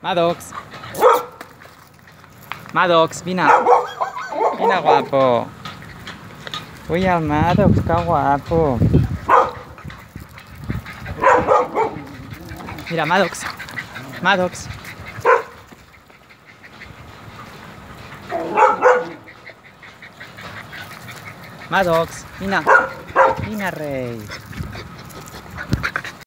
Maddox. Maddox, vina, vina guapo. Uy, el Maddox, que guapo. Mira, Maddox. Maddox. Maddox, vina, vina rey.